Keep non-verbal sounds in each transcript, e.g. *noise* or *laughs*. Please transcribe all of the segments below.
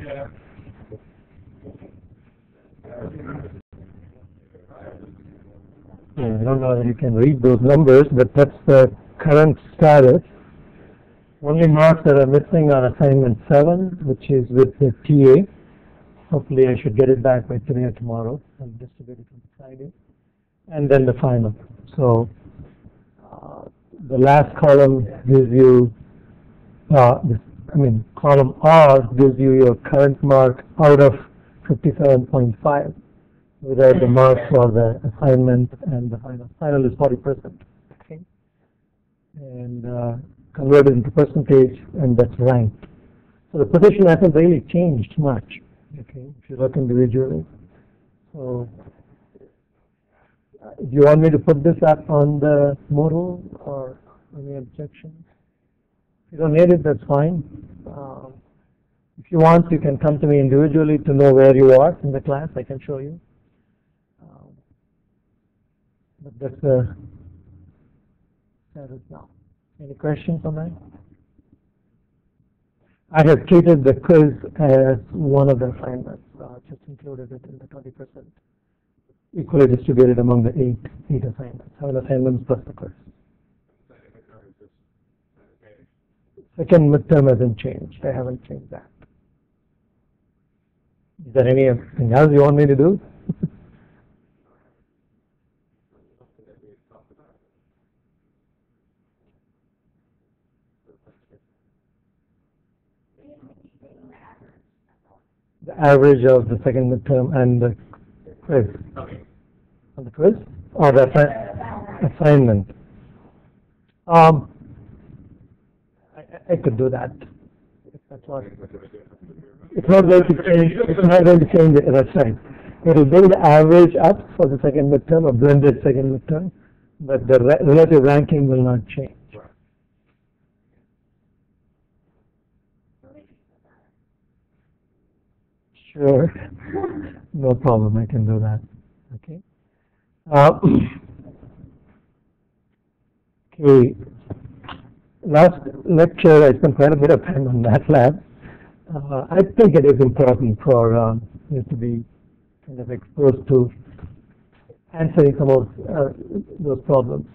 Yeah. Yeah, I don't know whether you can read those numbers, but that's the current status. Only marks that are missing are assignment 7, which is with the TA. Hopefully I should get it back by today or tomorrow. I'll distribute it on Friday. And then the final. So the last column gives you, uh, this, I mean, column R gives you your current mark out of 57.5 without the marks for the assignment and the final. Final is 40%. Okay? And uh, converted into percentage, and that's ranked. So the position hasn't really changed much. Okay, if you look individually. So, uh, do you want me to put this up on the Moodle or any objections? If you don't need it, that's fine. Um, if you want, you can come to me individually to know where you are in the class. I can show you. Um, but that's the status now. Any questions on that? I have treated the quiz as one of the assignments, uh, just included it in the 20%, equally distributed among the eight, eight assignments, seven assignments plus the quiz. Second midterm hasn't changed, I haven't changed that. Is there anything else you want me to do? *laughs* the average of the second midterm and the quiz. Okay. On the quiz or the assi- assignment. Um, I, I- could do that. It's not going to change. It's not going to change. That's right. It will bring the average up for the second midterm or blended second midterm, but the re- relative ranking will not change. Sure. *laughs* No problem, I can do that. Okay. Uh, *clears throat* Okay. Last lecture, I spent quite a bit of time on MATLAB. Uh, I think it is important for um, you to be kind of exposed to answering some of uh, those problems.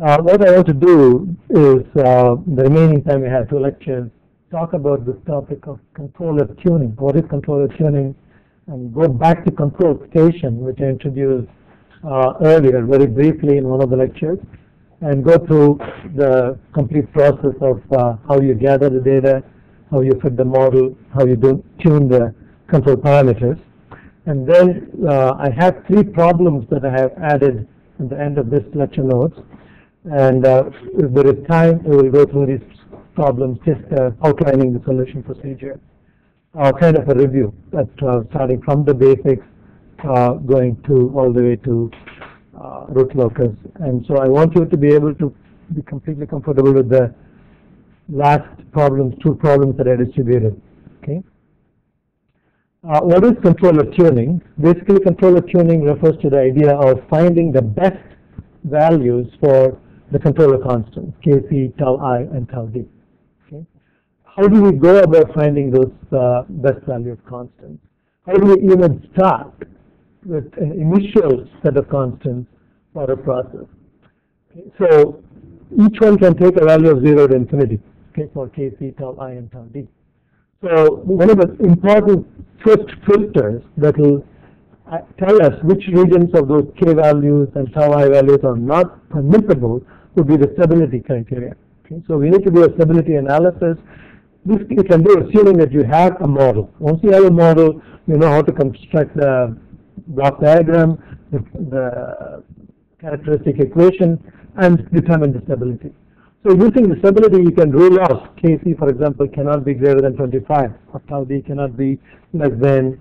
Uh, what I want to do is, uh, the remaining time we have two lectures, talk about this topic of controller tuning. What is controller tuning? And go back to control station, which I introduced uh, earlier very briefly in one of the lectures, and go through the complete process of uh, how you gather the data, how you fit the model, how you do tune the control parameters. And then uh, I have three problems that I have added at the end of this lecture notes. And uh, if there is time, we will go through these problems, just uh, outlining the solution procedure. Uh, kind of a review, starting from the basics, going to all the way to uh, root locus. And so I want you to be able to be completely comfortable with the last problems, two problems that I distributed. Okay. Uh, what is controller tuning? Basically, controller tuning refers to the idea of finding the best values for the controller constants, Kc, tau i, and tau d. Okay. How do we go about finding those uh, best value of constants? How do we even start with an initial set of constants for a process? Okay. So each one can take a value of 0 to infinity, okay, for Kc, tau i, and tau d. So one of the important first filters that will uh, tell us which regions of those k values and tau i values are not permissible would be the stability criteria. Okay? So we need to do a stability analysis. This you can do assuming that you have a model. Once you have a model, you know how to construct the block diagram, the, the characteristic equation, and determine the stability. So using the stability, you can rule out Kc, for example, cannot be greater than 25, or tau d cannot be less than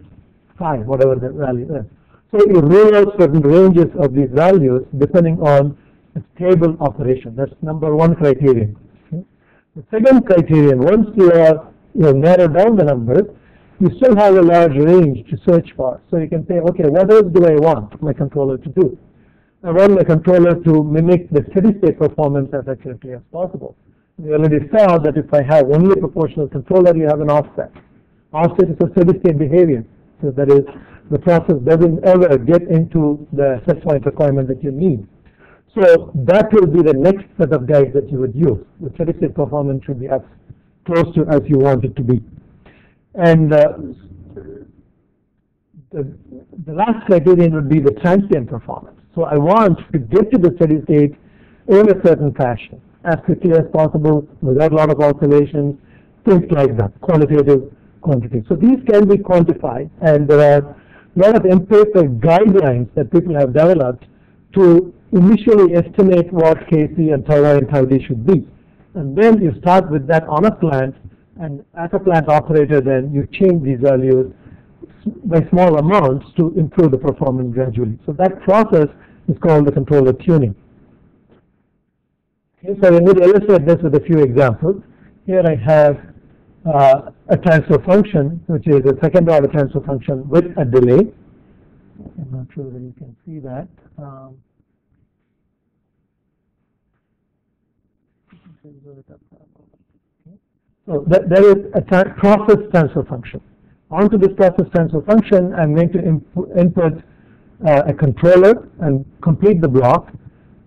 5, whatever the value is. So you rule out certain ranges of these values depending on stable operation. That's number one criterion. Okay? The second criterion, once you are you have narrowed down the numbers, you still have a large range to search for. So you can say, okay, what else do I want my controller to do? I want my controller to mimic the steady state performance as accurately as possible. We already saw that if I have only a proportional controller, you have an offset. Offset is a steady state behavior. So that is, the process doesn't ever get into the set point requirement that you need. So that will be the next set of guides that you would use. The steady state performance should be as close to as you want it to be. And uh, the, the last criterion would be the transient performance. So I want to get to the steady state in a certain fashion, as quickly as possible, without a lot of oscillations, things like that, qualitative, quantitative. So these can be quantified, and there are a lot of empirical guidelines that people have developed to initially estimate what Kc and tau and tau should be. And then you start with that on a plant, and as a plant operator, then you change these values by small amounts to improve the performance gradually. So that process is called the controller tuning. Okay, so I'm to illustrate this with a few examples. Here I have uh, a transfer function, which is a second order transfer function with a delay. I'm not sure that you can see that. Um, so that, there is a process transfer function. Onto this process transfer function, I'm going to input uh, a controller and complete the block,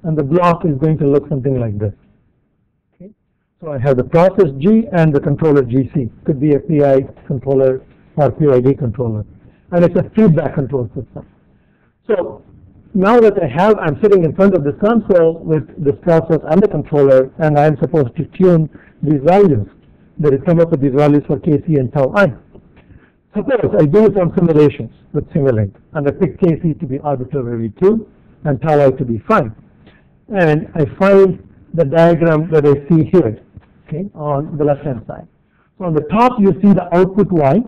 and the block is going to look something like this. Okay? So I have the process G and the controller GC. Could be a PI controller or PID controller. And it's a feedback control system. So now that I have, I'm sitting in front of this console with this process and the controller, and I'm supposed to tune these values. That is, come up with these values for Kc and tau i. Suppose I do some simulations with Simulink, and I pick Kc to be arbitrarily 2 and tau i to be 5. And I find the diagram that I see here, okay, on the left-hand side. So on the top you see the output y,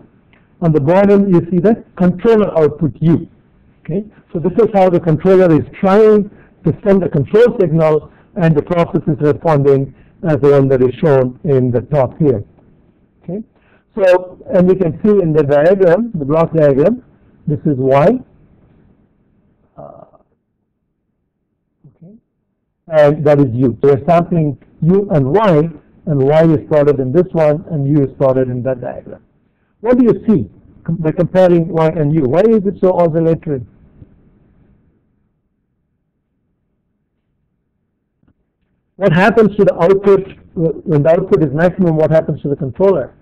on the bottom you see the controller output u. Okay, so this is how the controller is trying to send a control signal, and the process is responding as the one that is shown in the top here. Okay. So, and we can see in the diagram, the block diagram, this is Y. Uh, okay. And that is U. So we're sampling U and Y, and Y is plotted in this one, and U is plotted in that diagram. What do you see by comparing Y and U? Why is it so oscillatory? What happens to the output, when the output is maximum, what happens to the controller?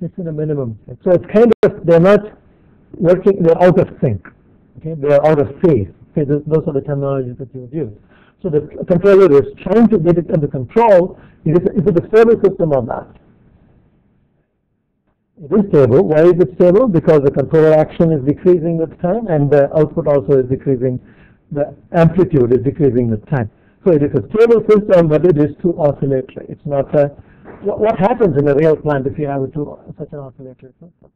It's in a minimum. So it's kind of, they're not working, they're out of sync. Okay, they're out of phase. Okay, those are the terminologies that you would use. So the controller is trying to get it under control. Is it a stable system or not? It is stable. Why is it stable? Because the controller action is decreasing with time and the output also is decreasing. The amplitude is decreasing with time. So it is a stable system, but it is too oscillatory. It's not a, what, what happens in a real plant if you have a too, such an oscillatory system?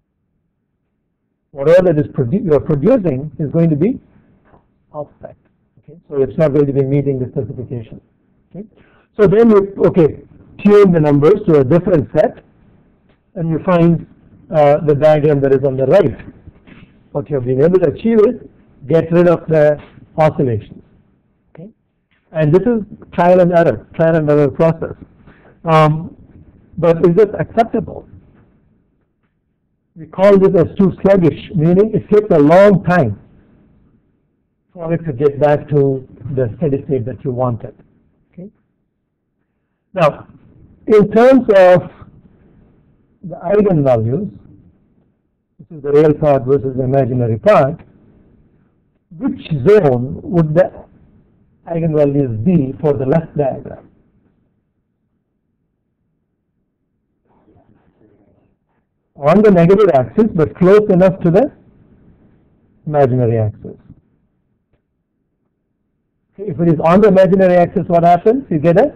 Whatever that is produ you're producing is going to be offset. Okay, so it's not going to be meeting the specification. Okay, so then you okay tune the numbers to a different set, and you find uh, the diagram that is on the right. What you have been able to achieve is get rid of the oscillations. And this is trial and error, trial and error process. Um, but is this acceptable? We call this as too sluggish, meaning it takes a long time for it to get back to the steady state that you wanted. Okay. Now, in terms of the eigenvalues, this is the real part versus the imaginary part, which zone would the eigenvalues b for the left diagram? on the negative axis but close enough to the imaginary axis. If it is on the imaginary axis, what happens? You get a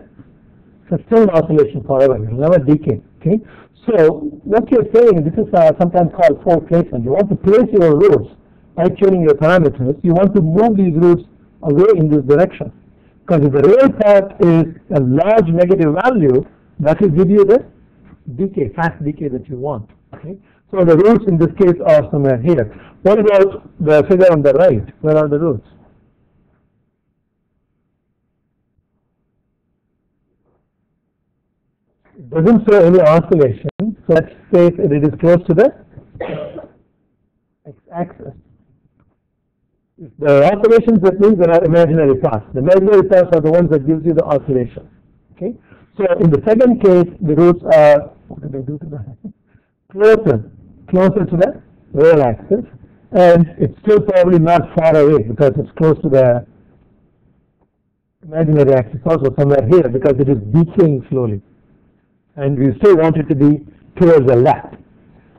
sustained oscillation forever. It will never decay. Okay. So what you're saying, this is uh, sometimes called pole placement. You want to place your roots by tuning your parameters. You want to move these roots away in this direction. Because if the real part is a large negative value, that will give you the decay, fast decay that you want. Okay? So the roots in this case are somewhere here. What about the figure on the right? Where are the roots? It doesn't show any oscillation, so let's say it is close to the x-axis. Are oscillations, that means are imaginary parts. The imaginary parts are the ones that gives you the oscillation. Okay? So in the second case, the roots are, what did I do to that? *laughs* closer, closer to the real axis, and it's still probably not far away because it's close to the imaginary axis also somewhere here because it is decaying slowly. And we still want it to be towards the left.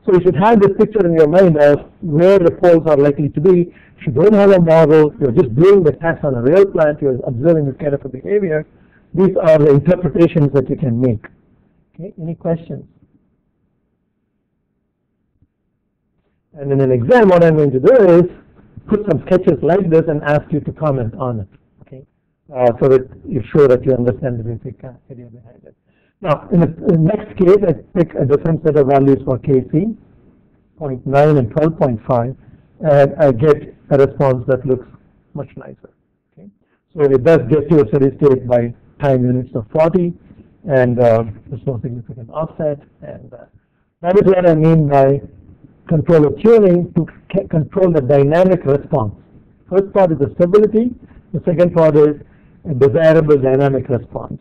So you should have this picture in your mind of where the poles are likely to be. If you don't have a model, you're just doing the test on a real plant, you're observing this kind of a behavior, these are the interpretations that you can make. Okay, any questions? And in an exam, what I'm going to do is put some sketches like this and ask you to comment on it. Okay, uh, so that you show that you understand the basic idea behind it. Now, in the, in the next case, I pick a different set of values for Kc, 0.9 and 12.5, and I get a response that looks much nicer. Okay, so it does get to a steady state by time units of 40, and uh, there's no significant offset, and uh, that is what I mean by controller tuning to control the dynamic response. First part is the stability, the second part is a desirable dynamic response.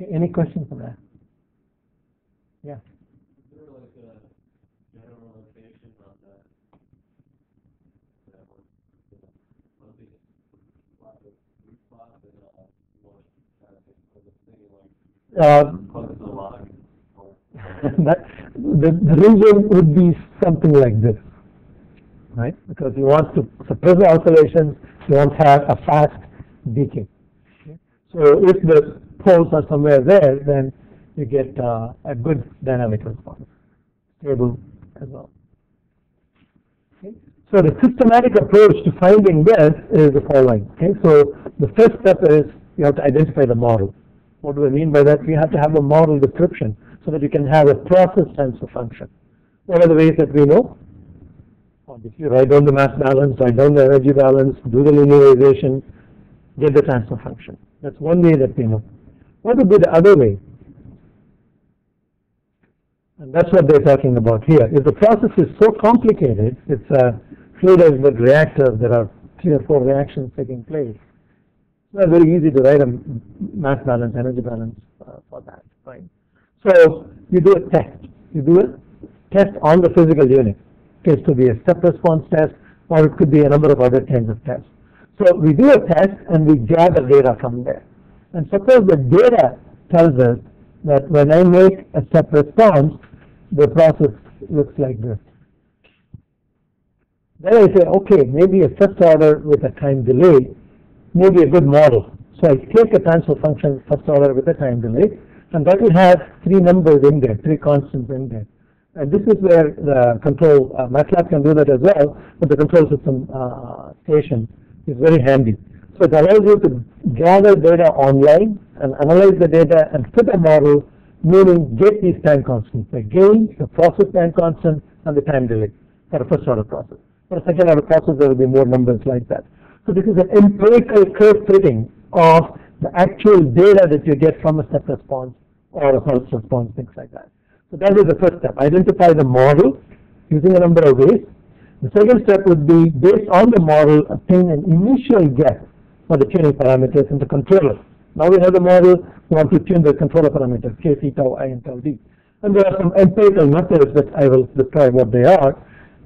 Okay, any questions on that? Yeah. Uh, *laughs* that, the, the reason would be something like this, right? Because you want to suppress the oscillations, you want to have a fast decay. Okay? So if the poles are somewhere there, then you get uh, a good dynamic response, stable as well. Okay? So the systematic approach to finding this is the following. Okay? So the first step is you have to identify the model. What do I mean by that? We have to have a model description so that you can have a process transfer function. What are the ways that we know? Obviously, write down the mass balance, write down the energy balance, do the linearization, get the transfer function. That's one way that we know. What would be the other way? And that's what they're talking about here. If the process is so complicated, it's a fluid reactor, there are three or four reactions taking place. It's not very easy to write a mass balance, energy balance uh, for that, right? So you do a test. You do a test on the physical unit. It could be a step response test, or it could be a number of other kinds of tests. So we do a test and we gather data from there. And suppose the data tells us that when I make a step response, the process looks like this. Then I say, okay, maybe a first order with a time delay may be a good model. So I take a transfer function first order with a time delay, and that will have three numbers in there, three constants in there. And this is where the control, uh, MATLAB can do that as well, but the control system uh, station is very handy. So it allows you to gather data online and analyze the data and fit a model, meaning get these time constants, the gain, the process time constant, and the time delay for a first order process. For a second order process, there will be more numbers like that. So this is an empirical curve fitting of the actual data that you get from a step response or a pulse response, things like that. So that is the first step. Identify the model using a number of ways. The second step would be, based on the model, obtain an initial guess for the tuning parameters in the controller. Now we have the model, we want to tune the controller parameters, Kc, tau i, and tau d. And there are some empirical methods that I will describe what they are.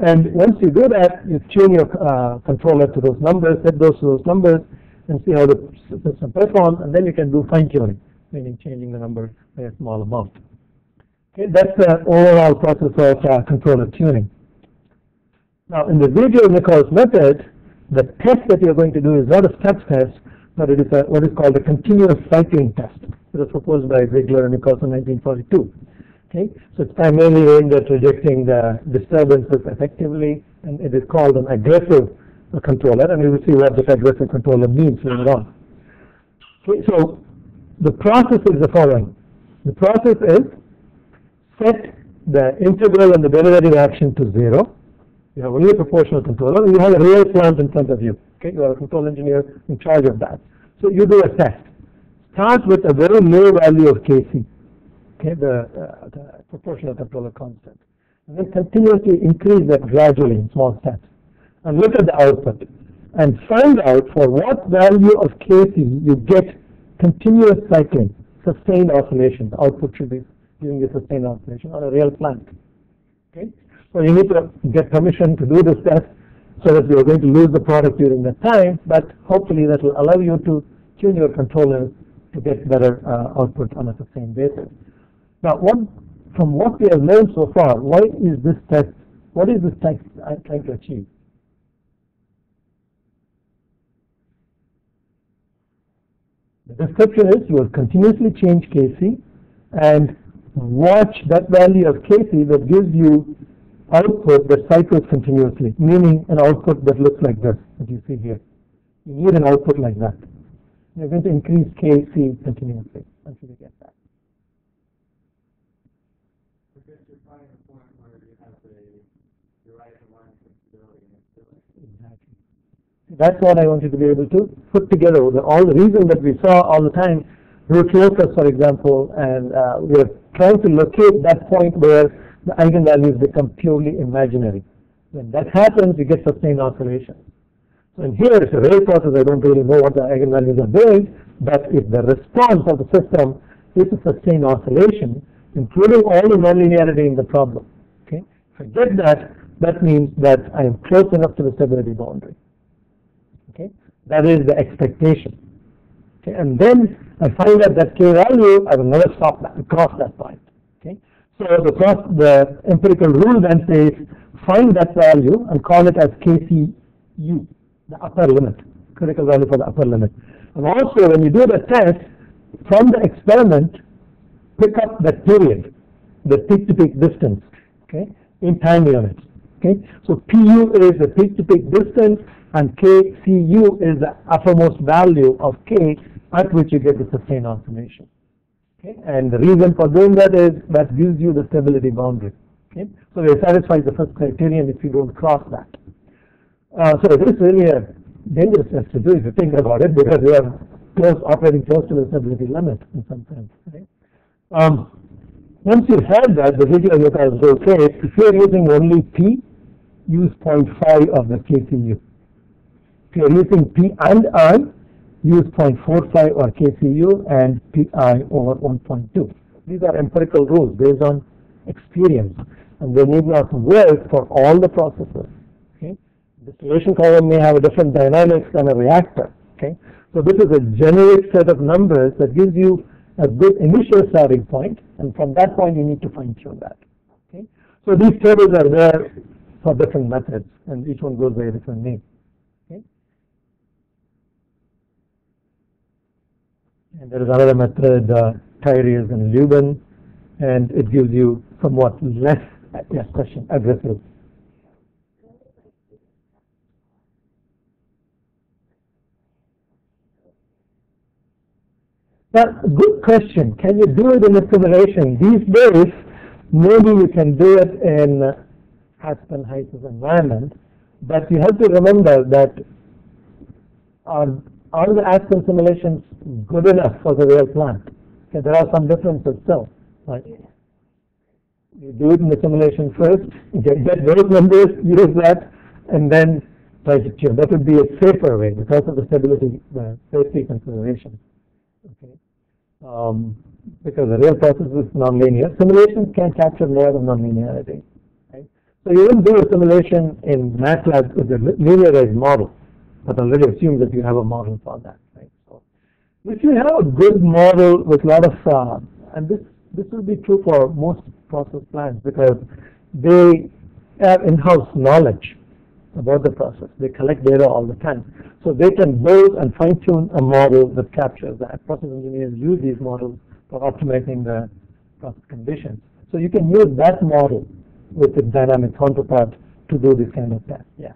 And once you do that, you tune your uh, controller to those numbers, set those to those numbers, and see how the system performs, and then you can do fine tuning, meaning changing the number by a small amount. Okay, that's the overall process of uh, controller tuning. Now, in the Ziegler-Nichols method, the test that you're going to do is not a steps test, but it is a, what is called a continuous cycling test. It was proposed by Ziegler and Nichols in 1942. Okay, so it's primarily aimed at rejecting the disturbances effectively, and it is called an aggressive controller, and we will see what this aggressive controller means later on. Okay, so the process is the following. The process is set the integral and the derivative action to zero. You have only a proportional controller, and you have a real plant in front of you. Okay, you are a control engineer in charge of that. So you do a test. start with a very low value of Kc, okay, the, uh, the proportional controller constant, and then continuously increase that gradually in small steps, and look at the output, and find out for what value of Kc you get continuous cycling, sustained oscillation. The output should be giving you sustained oscillation on a real plant. Okay? So you need to get permission to do this test so that you're going to lose the product during that time, but hopefully that will allow you to tune your controller to get better uh, output on a sustained basis. Now, what, from what we have learned so far, why is this test, what is this test uh, trying to achieve? The description is you will continuously change Kc and watch that value of Kc that gives you output that cycles continuously, meaning an output that looks like this, that you see here. You need an output like that. You're going to increase Kc continuously until you get that. I guess you're finding a you have a, your right alignment stability and stability. Exactly. That's what I wanted to be able to put together. The, all the reason that we saw all the time, root locus, for example, and uh, we're trying to locate that point where the eigenvalues become purely imaginary. When that happens, you get sustained oscillation. So in here, it's a real process. I don't really know what the eigenvalues are doing, but if the response of the system is a sustained oscillation, including all the nonlinearity in the problem, okay? If I get that, that means that I am close enough to the stability boundary. Okay, that is the expectation. Okay, and then I find out that k value, I will never stop that, cross that point. So the cross, the empirical rule then says find that value and call it as KCU, the upper limit, critical value for the upper limit. And also when you do the test, from the experiment, pick up that period, the peak to peak distance, okay, in time units. Okay, so PU is the peak to peak distance and KCU is the uppermost value of K at which you get the sustained oscillation. And the reason for doing that is that gives you the stability boundary. Okay, so it satisfy the first criterion if you don't cross that. Uh, so it is really a dangerous test to do if you think about it because you are close operating close to the stability limit in some sense. Um, once you have that, the visual is okay. If you're using only P, use 0.5 of the KCU. If you're using P and I, use 0.45 or KCU and PI over 1.2. These are empirical rules based on experience, and they need not work for all the processes. Okay, distillation column may have a different dynamics than a reactor. Okay, so this is a generic set of numbers that gives you a good initial starting point, and from that point you need to fine tune that. Okay, so these tables are there for different methods, and each one goes by a different name. Okay. And there is another method, uh, Tyreus and Luyben, and it gives you somewhat less, yes, question, aggressive. Now, good question. Can you do it in a simulation? These days, maybe you can do it in Aspen HYSYS environment, but you have to remember that are, are the Aspen simulations good enough for the real plant? Okay, there are some differences still. Right? You do it in the simulation first, get, get those numbers, use that, and then try to tune. That would be a safer way because of the stability, safety considerations. Okay. Um, because the real process is nonlinear. Simulations can capture more of nonlinearity. Right? So you wouldn't do a simulation in MATLAB with a linearized model, but already assume that you have a model for that. Right? So if you have a good model with a lot of, uh, and this this will be true for most process plants because they have in-house knowledge about the process. They collect data all the time. So they can build and fine-tune a model that captures that. Process engineers use these models for optimizing the process conditions. So you can use that model with its dynamic counterpart to do this kind of test. Yeah.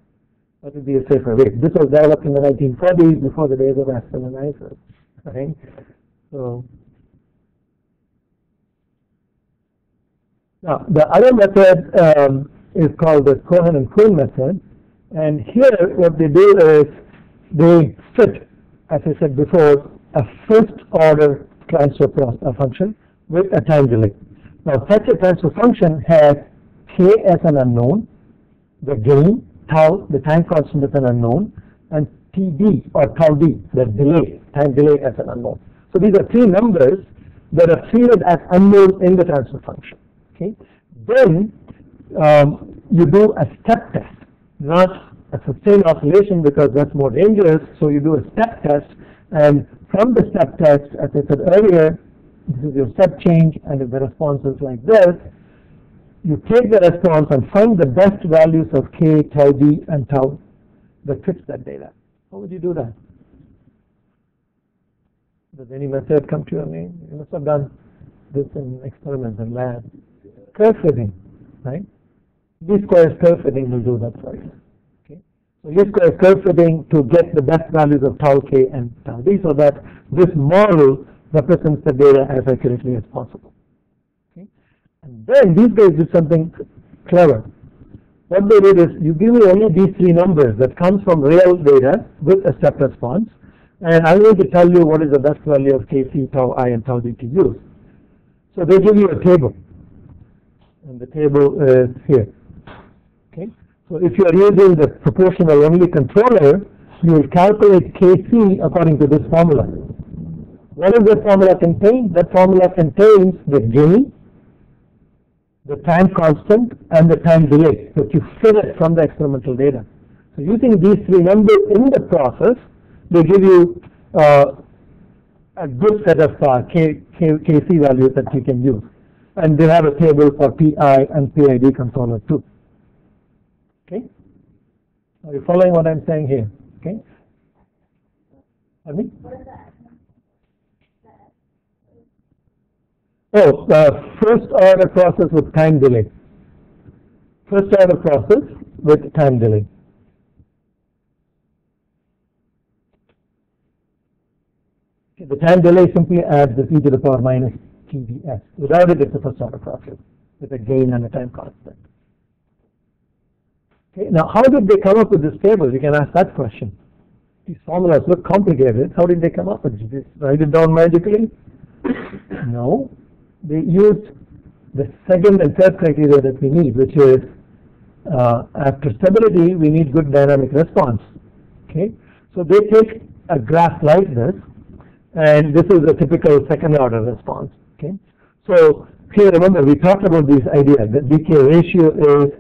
That would be a safer way. This was developed in the 1940s before the days of Aspen and HYSYS. Right? So now the other method um, is called the Cohen and Coon method. And here what they do is they fit, as I said before, a first order transfer uh, function with a time delay. Now such a transfer function has k as an unknown, the gain, tau, the time constant is an unknown, and td or tau d, the delay, time delay as an unknown. So these are three numbers that are treated as unknown in the transfer function. Okay. Then um, you do a step test, not a sustained oscillation because that's more dangerous. So you do a step test, and from the step test, as I said earlier, this is your step change, and if the response is like this, you take the response and find the best values of k, tau d, and tau that fits that data. How would you do that? Does any method come to your name? You must have done this in experiments in lab. Curve fitting, right? Least squares curve fitting will do that for you. Okay? So least squares curve fitting to get the best values of tau k and tau d so that this model represents the data as accurately as possible. And then these guys did something clever. What they did is you give me only these three numbers that comes from real data with a step response, and I'm going to tell you what is the best value of kc, tau i, and tau d to use. So they give you a table, and the table is here. Okay, so if you are using the proportional only controller, you will calculate kc according to this formula. What does that formula contain? That formula contains the gain, the time constant, and the time delay that you it from the experimental data. So using these three numbers in the process, they give you uh, a good set of uh, K, K, KC values that you can use. And they have a table for PI and PID controller too. Okay? Are you following what I'm saying here? Okay? Pardon me? Oh, uh, first order process with time delay. First order process with time delay. The time delay simply adds the e to the power minus TDS. Without it, it's a first order process with a gain and a time constant. Okay, now how did they come up with this table? You can ask that question. These formulas look complicated. How did they come up with they write it down magically? *coughs* no. They used the second and third criteria that we need, which is uh, after stability, we need good dynamic response. Okay, so they take a graph like this, and this is a typical second order response. Okay, so here remember we talked about this idea that decay ratio is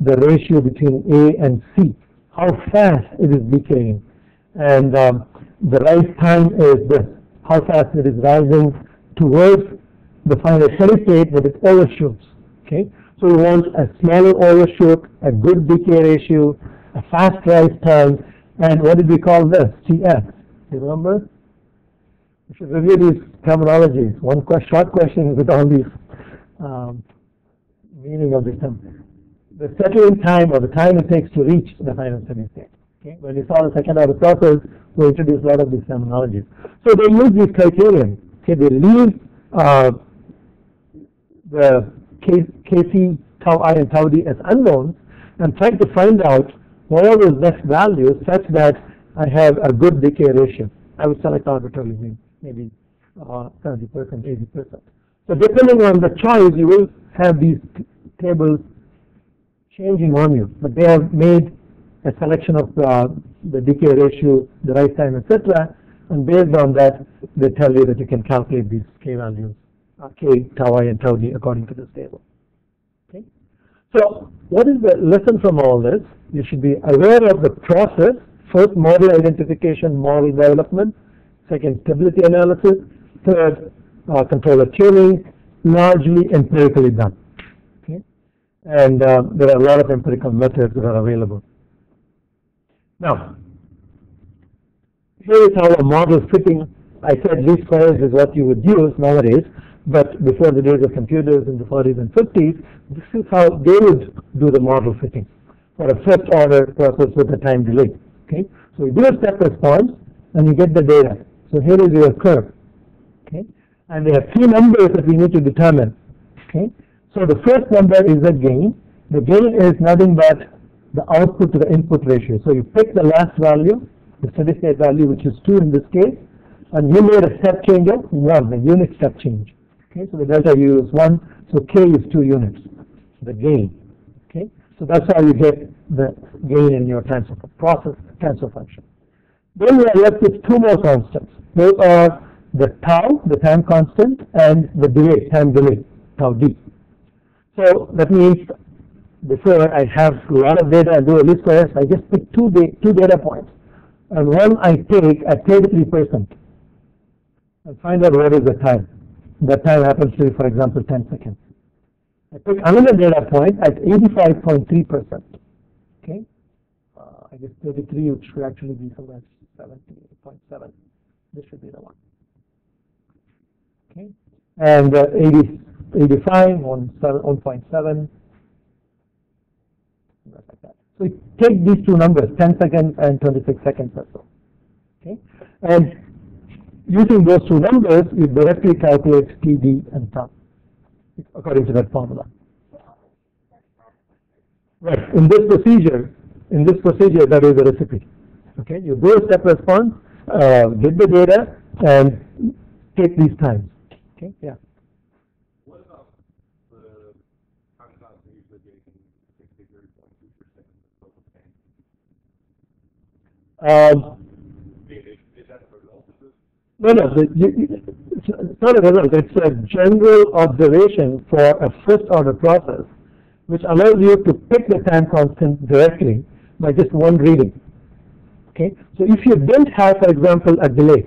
the ratio between A and C, how fast it is decaying, and um, the rise time is this, how fast it is rising towards the final steady state that it overshoots. Okay, so we want a smaller overshoot, a good decay ratio, a fast rise time, and what did we call this? TS. You remember? We should review these terminologies. One question, short question with all these um, meaning of these terms. The settling time or the time it takes to reach the final steady state. Okay? When you saw the second order process, we introduced a lot of these terminologies. So they use these criterion. Okay, they leave uh, the K, Kc, tau i, and tau d as unknowns and try to find out what are those best values such that I have a good decay ratio. I would select arbitrarily, maybe uh, 70%, 80%. So depending on the choice, you will have these tables changing on you, but they have made a selection of uh, the decay ratio, the rise time, etc. And based on that, they tell you that you can calculate these k values, uh, k, tau i, and tau d according to this table. Okay. So, what is the lesson from all this? You should be aware of the process. First, model identification, model development. Second, stability analysis. Third, uh, controller tuning, largely empirically done. Okay. And uh, there are a lot of empirical methods that are available. Now, here is how a model fitting, I said least squares is what you would use nowadays, but before the days of computers in the 40s and 50s, this is how they would do the model fitting for a first order process with a time delay. Okay, so you do a step response and you get the data. So here is your curve. Okay, and there are three numbers that we need to determine. Okay, so the first number is the gain. The gain is nothing but the output to the input ratio. So you pick the last value, the steady state value, which is 2 in this case, and you made a step change of one, a unit step change. Okay, so the delta U is one, so K is two units, the gain. Okay, so that's how you get the gain in your transfer process transfer function. Then we are left with two more constants. Those are the tau, the time constant, and the delay, time delay, tau d. So that means before I have a lot of data and do a least squares, I just pick two, da two data points. And one I take at 33% and find out what is the time. That time happens to be, for example, 10 seconds. I pick another data point at 85.3%. Okay? Uh, I guess 33 which should actually be somewhere 70.7. This should be the one. Okay? And uh, 80, 85 on 1.7. Like that. So take these two numbers, 10 seconds and 26 seconds or so. Okay? And using those two numbers, you directly calculate TD and tau according to that formula. Right. In this procedure, in this procedure, that is the recipe. Okay. You do a step response, uh, get the data, and take these times. Okay. Yeah. What No, no, the, you, it's not a result, it's a general observation for a first order process, which allows you to pick the time constant directly by just one reading. Okay, so if you didn't have, for example, a delay,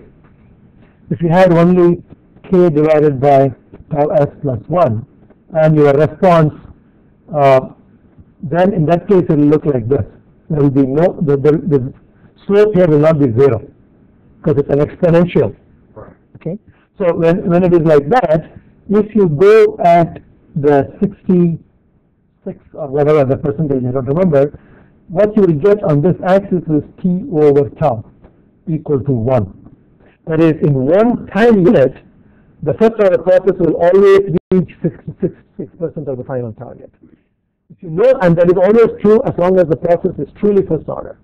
if you had only k divided by tau s plus 1, and your response, uh, then in that case it will look like this. There will be no, the, the, the slope here will not be zero, because it's an exponential. Right. Okay, so when, when it is like that, if you go at the 66 or whatever the percentage, I don't remember, what you will get on this axis is t over tau equal to 1. That is, in one time unit, the first order process will always reach 66% of the final target. If you know, and that is always true as long as the process is truly first order.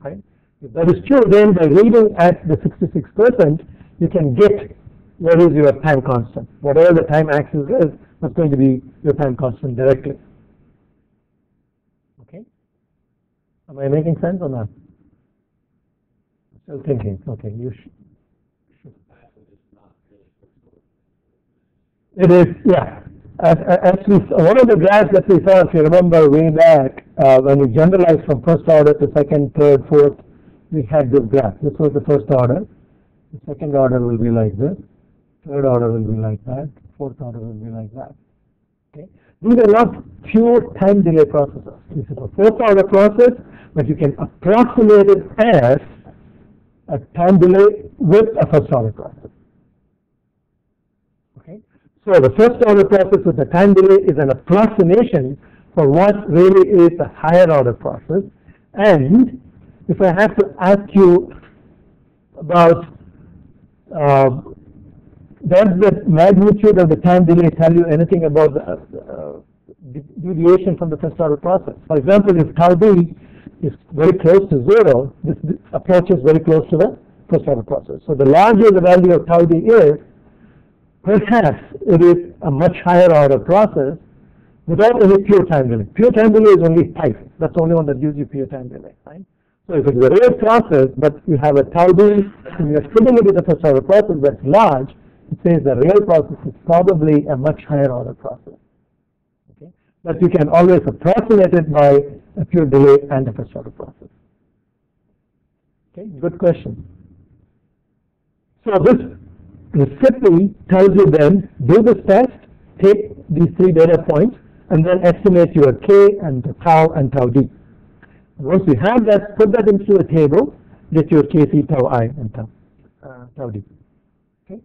Right? If that is true, then by reading at the 66%, you can get what is your time constant. Whatever the time axis is, that's going to be your time constant directly. Okay? Am I making sense or not? Still thinking. Okay, you should. It is, yeah. As, as one of the graphs that we saw, if you remember way back, uh, when we generalized from first order to second, third, fourth, we had this graph. This was the first order. The second order will be like this. Third order will be like that. Fourth order will be like that. Okay? These are not pure time delay processes. This is a fourth order process, but you can approximate it as a time delay with a first order process. Okay? So the first order process with the time delay is an approximation for what really is a higher order process. And if I have to ask you about uh, does the magnitude of the time delay tell you anything about the uh, deviation from the first order process? For example, if tau d is very close to zero, this this approaches very close to the first order process. So the larger the value of tau d is, perhaps it is a much higher order process without any pure time delay. Pure time delay is only type. That's the only one that gives you pure time delay, right? So if it's a real process, but you have a d, and you're splitting it with a first order process that's large, it says the real process is probably a much higher order process. Okay? But you can always approximate it by a pure delay and a first order process. Okay, good question. So this recipe tells you then, do this test, take these three data points, and then estimate your k and the tau and tau d. Once you have that, put that into a table, get your kc tau i and tau, uh, tau d. Okay?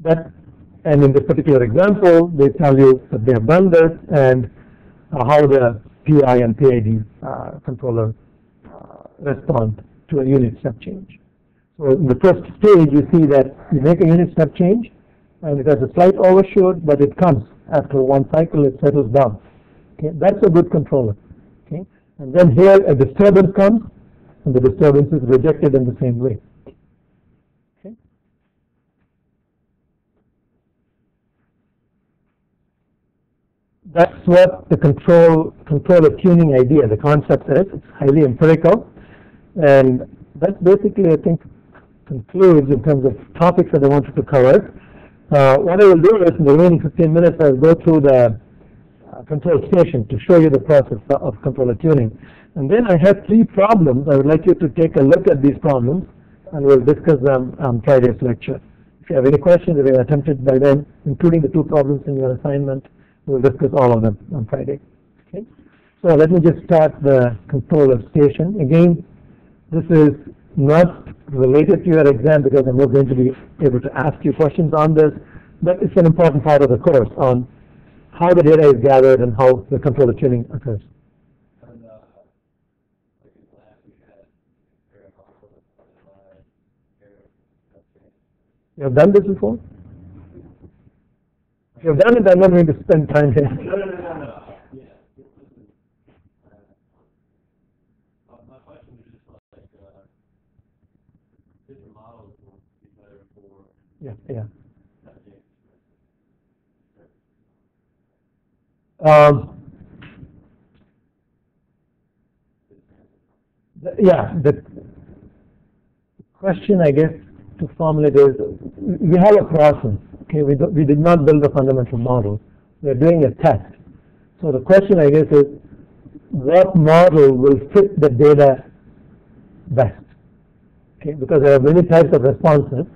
That, and in this particular example, they tell you that they have done this and uh, how the PI and PID uh, controller uh, respond to a unit step change. So in the first stage, you see that you make a unit step change, and it has a slight overshoot, but it comes after one cycle, it settles down. Okay, that's a good controller. Okay, and then here a disturbance comes, and the disturbance is rejected in the same way. That's what the control controller tuning idea, the concept is. It's highly empirical. And that basically, I think, concludes in terms of topics that I wanted to cover. Uh, what I will do is in the remaining 15 minutes, I'll go through the control station to show you the process of controller tuning. And then I have three problems. I would like you to take a look at these problems, and we'll discuss them on Friday's lecture. If you have any questions, if you are attempted by then, including the two problems in your assignment, we'll discuss all of them on Friday. Okay? So let me just start the controller station. Again, this is not related to your exam because I'm not going to be able to ask you questions on this, but it's an important part of the course on how the data is gathered and how the controller tuning occurs. And, like in class, we had very awkward, very, okay. You have done this before? If you have done it, I'm not going to spend time here. No, no, no, no, no, yeah, uh, uh, my question was just like, uh, different models will be better for Yeah, yeah. that game. Um, yeah, the question, I guess, to formulate is, we have a process, okay, we, do, we did not build a fundamental model. We're doing a test. So the question, I guess, is, what model will fit the data best? Okay, because there are many types of responses,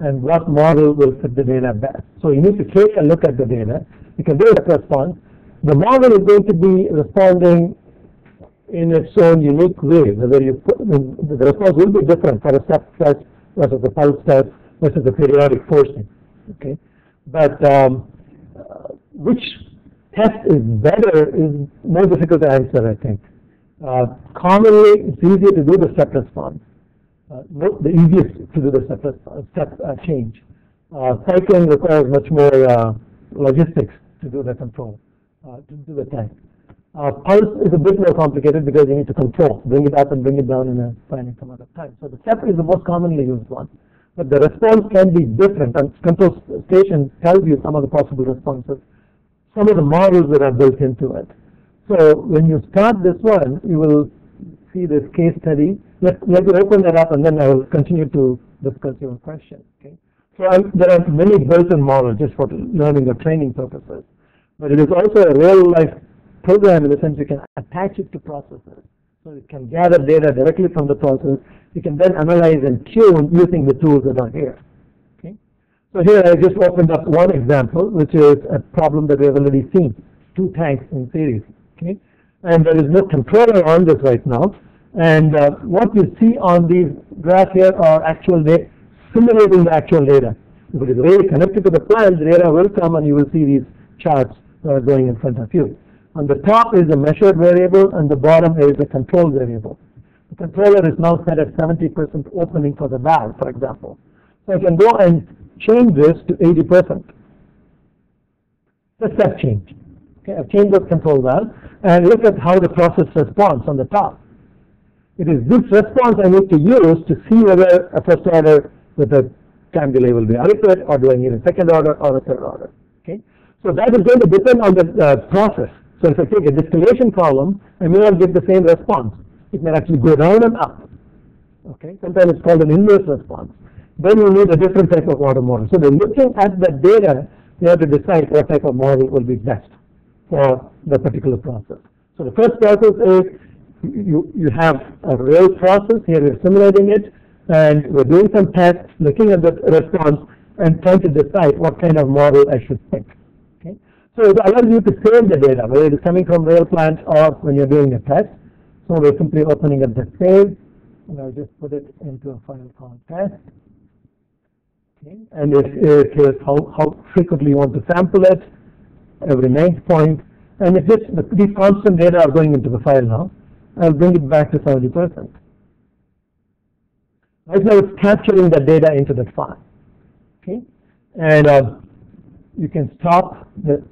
and what model will fit the data best? So you need to take a look at the data. You can do a response. The model is going to be responding in its own unique way, whether you put, the response will be different for a step test versus a pulse test versus a periodic forcing. Okay, but um, uh, which test is better is more difficult to answer, I think. Uh, commonly, it's easier to do the step response. Uh, the easiest to do the step, step uh, change. Uh, cycling requires much more uh, logistics to do the control, to do the test. Uh, pulse is a bit more complicated because you need to control, bring it up and bring it down in a finite amount of time. So the step is the most commonly used one. But the response can be different, and control station tells you some of the possible responses, some of the models that are built into it. So when you start this one, you will see this case study. Let, let me open that up and then I will continue to discuss your question. Okay? So I'm, there are many built-in models just for learning or training purposes. But it is also a real-life program in the sense you can attach it to processors. So it can gather data directly from the process. You can then analyze and tune using the tools that are here. Okay? So here I just opened up one example, which is a problem that we have already seen, two tanks in series. Okay? And there is no controller on this right now. And uh, what you see on these graphs here are actual data, simulating the actual data. If it is really connected to the plant, the data will come and you will see these charts that are going in front of you. On the top is the measured variable and the bottom is the control variable. The controller is now set at 70% opening for the valve, for example. So I can go and change this to 80%. Just that change. Okay, I've changed the control valve and look at how the process responds on the top. It is this response I need to use to see whether a first order with a time delay will be adequate or do I need a second order or a third order. So that is going to depend on the uh, process. So if I take a distillation column, I may not get the same response. It may actually go down and up. Okay, sometimes it's called an inverse response. Then you need a different type of water model. So they're looking at the data, you have to decide what type of model will be best for the particular process. So the first process is you, you have a real process, here we're simulating it, and we're doing some tests, looking at the response, and trying to decide what kind of model I should pick. So it allows you to save the data, whether it is coming from real plant or when you're doing a test. So we're simply opening up the save, and I'll just put it into a file called test. Okay? And it, it how, how frequently you want to sample it, every ninth point, and if this, the, these constant data are going into the file now, I'll bring it back to 70%. Right now it's capturing the data into the file. Okay? And uh, you can stop the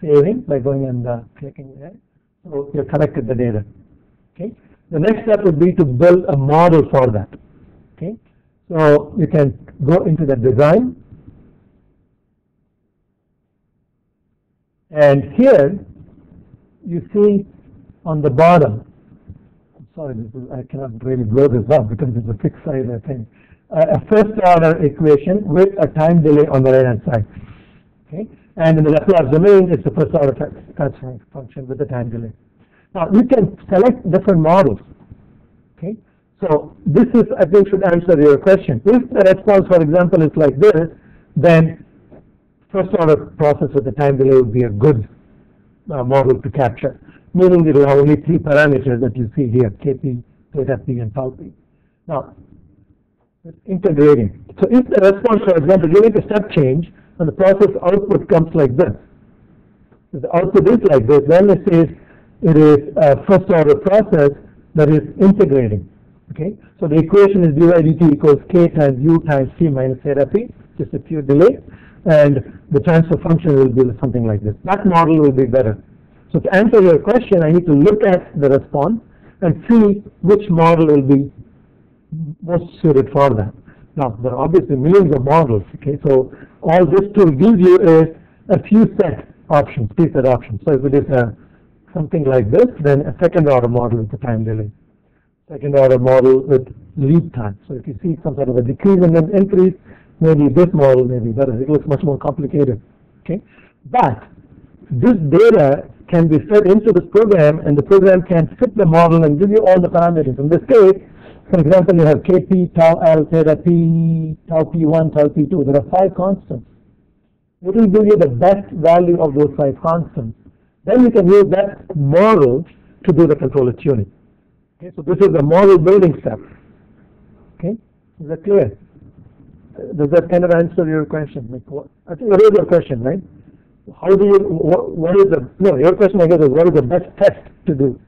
saving by going and uh, clicking there. So you've collected the data. Okay? The next step would be to build a model for that. Okay? So you can go into the design. And here you see on the bottom, I'm sorry, is, I cannot really blow this up because it's a fixed size, I think. A, a first order equation with a time delay on the right hand side. Okay? And in the Laplace domain, it's the first order transfer function with the time delay. Now, you can select different models. Okay? So this is, I think, should answer your question. If the response, for example, is like this, then first order process with the time delay would be a good uh, model to capture, meaning it will have only three parameters that you see here, kp, theta p, and tau p. Now, integrating. So if the response, for example, you make a step change, and the process output comes like this. If the output is like this, then it says it is a first order process that is integrating. Okay? So the equation is dy dt equals k times u times c minus theta p, just a pure delay, and the transfer function will be something like this. That model will be better. So to answer your question, I need to look at the response and see which model will be most suited for that. Now, there are obviously millions of models, okay, so all this tool gives you is a few set options, preset options. So if it is a, something like this, then a second order model with the time delay. Second order model with lead time. So if you see some sort of a decrease and then increase, maybe this model may be better. It looks much more complicated, okay? But this data can be fed into this program and the program can fit the model and give you all the parameters. In this case, for example, you have Kp, tau L, theta P, tau P1, tau P2. There are five constants. It will give you the best value of those five constants. Then you can use that model to do the controller tuning. Okay, so this is the model building step. Okay, is that clear? Does that kind of answer your question? Like, what, I think that is your question, right? How do you, what, what is the, no, your question I guess is what is the best test to do?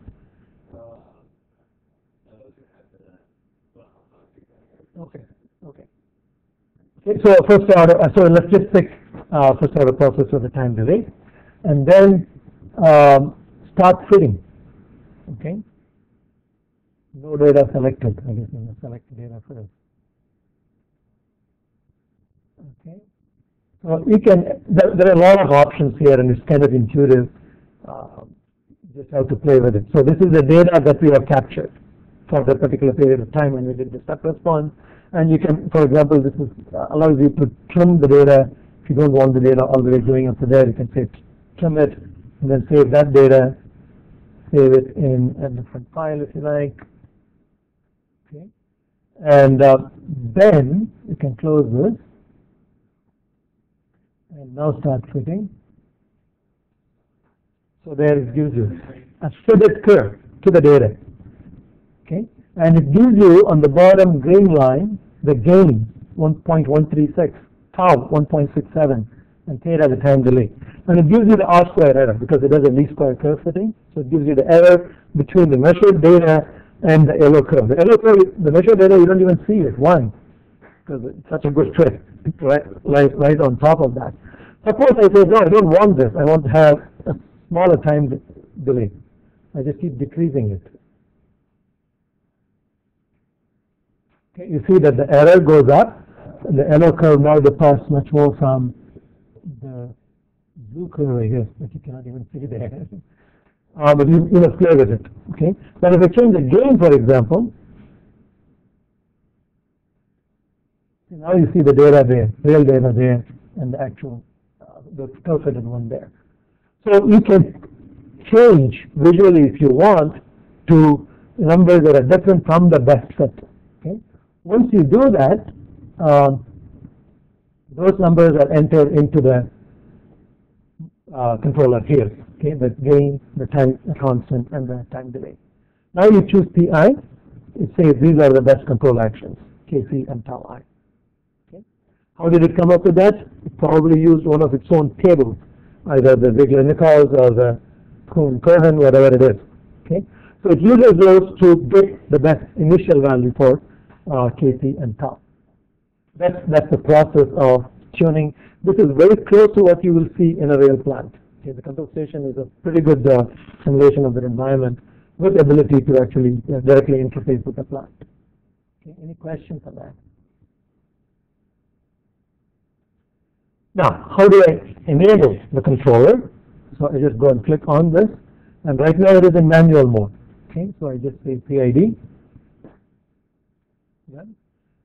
Okay, okay. Okay, so first order, uh, so let's just pick uh, first order process with the time delay, and then um, start fitting. Okay. No data selected. I guess I'm select data first. Okay. So you can. There, there are a lot of options here, and it's kind of intuitive. Um, just have to play with it. So this is the data that we have captured for that particular period of time when we did the step response. And you can, for example, this is, uh, allows you to trim the data. If you don't want the data all the way going up to there, you can say trim it and then save that data, save it in a different file if you like. Okay. And uh, then you can close this and now start fitting. So there it gives you a fitted curve to the data. Okay? And it gives you on the bottom green line the gain 1.136, tau 1.67, and theta the time delay. And it gives you the R square error because it does a least square curve fitting. So it gives you the error between the measured data and the yellow curve. The yellow curve, the measured data, you don't even see it. Why? Because it's such a good trick, right, right, right on top of that. Suppose I say, no, I don't want this. I want to have a smaller time delay. I just keep decreasing it. You see that the error goes up. The yellow curve now departs much more from the blue curve, here, that you cannot even see there. *laughs* uh, but you, you must play with it. Okay. But if I change the gain, for example, now you see the data there, real data there, and the actual, uh, the curve-fitted one there. So you can change visually if you want to numbers that are different from the best fit. Once you do that, um, those numbers are entered into the uh, controller here. Okay, the gain, the time constant, and the time delay. Now you choose PI. It says these are the best control actions, KC and tau i. Okay. How did it come up with that? It probably used one of its own tables, either the Ziegler-Nichols or the Coon-Cohen, whatever it is. Okay. So it uses those to get the best initial value for uh, KC and tau. That's, that's the process of tuning. This is very close to what you will see in a real plant. Okay, the control station is a pretty good uh, simulation of the environment with the ability to actually uh, directly interface with the plant. Okay, any questions on that? Now, how do I enable the controller? So I just go and click on this, And right now it is in manual mode. Okay, so I just say PID. Yeah.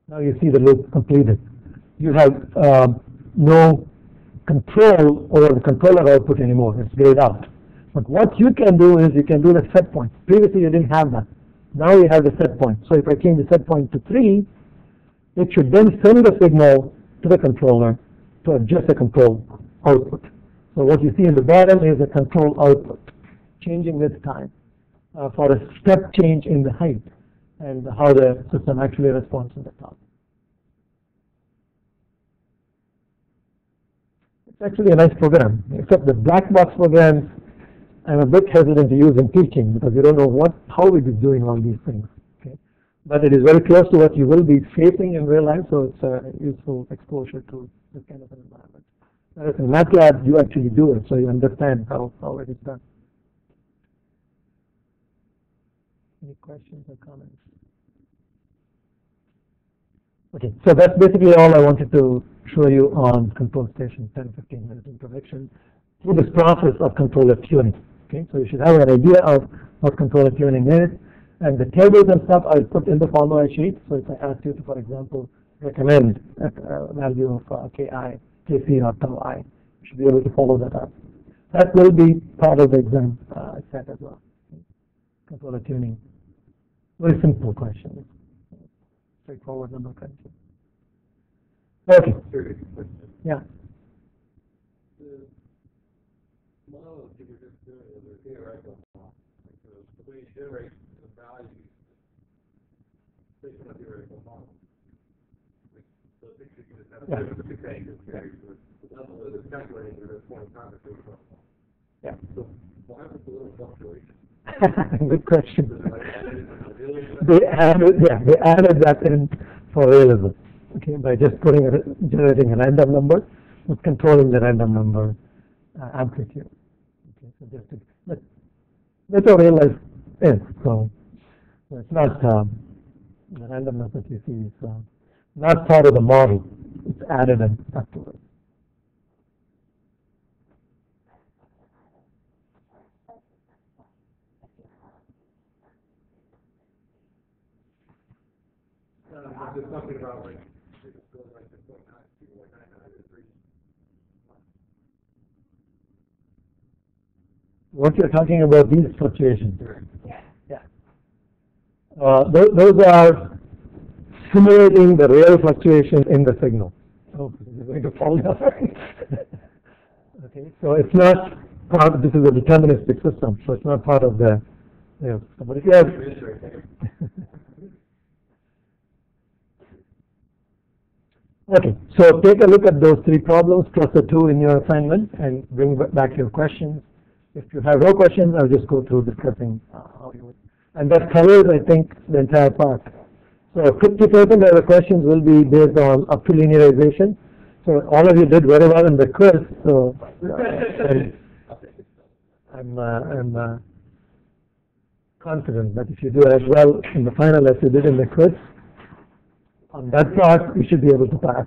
Now you see the loop completed. You have um, no control over the controller output anymore. It's grayed out. But what you can do is you can do the set point. Previously you didn't have that. Now you have the set point. So if I change the set point to 3, it should then send the signal to the controller to adjust the control output. So what you see in the bottom is the control output, changing with time uh, for a step change in the height and how the system actually responds in the cloud. It's actually a nice program, except the black box programs I'm a bit hesitant to use in teaching because you don't know what, how it is doing all these things. Okay? But it is very close to what you will be facing in real life, so it's a useful exposure to this kind of an environment. Whereas in MATLAB, you actually do it, so you understand how, how it is done. Any questions or comments? Okay, so that's basically all I wanted to show you on control station 10, 15 minutes introduction through this process of controller tuning. Okay, so you should have an idea of what controller tuning is. And the tables and stuff I put in the formula sheet. So if I ask you to, for example, recommend a, a value of uh, Ki, Kc or tau i, you should be able to follow that up. That will be part of the exam uh, set as well. Controller tuning. Very simple question. Straightforward number crunching. Okay, yeah. The model that you're just doing is a theoretical model, because uh, the way you generate the values, based on a theoretical model. So picture you just have Yeah. different six angles, okay, so not the calculating at this point in time, it's doing. Yeah. So what happens to little? *laughs* Good question. They added, yeah, they added that in for realism, okay, by just putting, a, generating a random number, but controlling the random number uh, amplitude. Okay, so just to, but that's how real is, so, so it's not, um, the randomness that you see is, uh, not part of the model, it's added in afterwards. There's something about like, it goes like this point nine, people like nine, nine, three. What you're talking about, these fluctuations. Yeah. Uh, those, those are simulating the real fluctuation in the signal. Oh, it's going to fall down. *laughs* okay, so it's not part, Of, this is a deterministic system, so it's not part of the, real system. But if you have, Okay, so take a look at those three problems plus the two in your assignment and bring back your questions. If you have no questions, I'll just go through discussing uh, how you would. And that covers, I think, the entire part. So fifty percent of the questions will be based on up to linearization. So all of you did very well in the quiz, so uh, I'm, uh, I'm uh, confident that if you do as well in the final as you did in the quiz, on that part, you should be able to pass.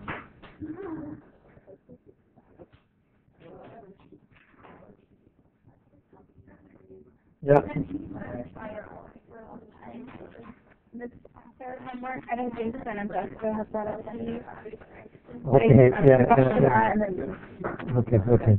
Yeah, This third homework, I don't think San Jessica has that already. okay, yeah, yeah, Yeah, yeah. and then Okay, okay.